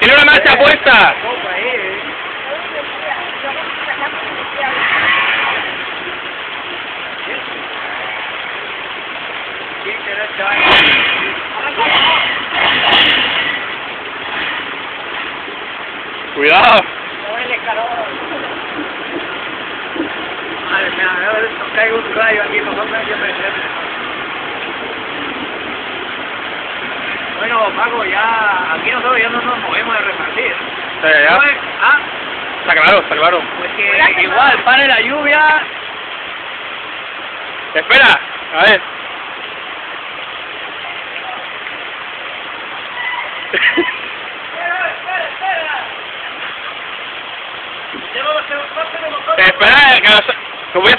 ¡Tiene una marcha puesta! Cuidado. Caigo un rayo aquí, me perder. Bueno, Paco, ya aquí nosotros ya no nos movemos de repartir. Ya, ya, ya. ¿No es? Ah, Está claro, está claro. pues que igual, pare la lluvia. Espera, a ver. Espera, que, nos- que So is it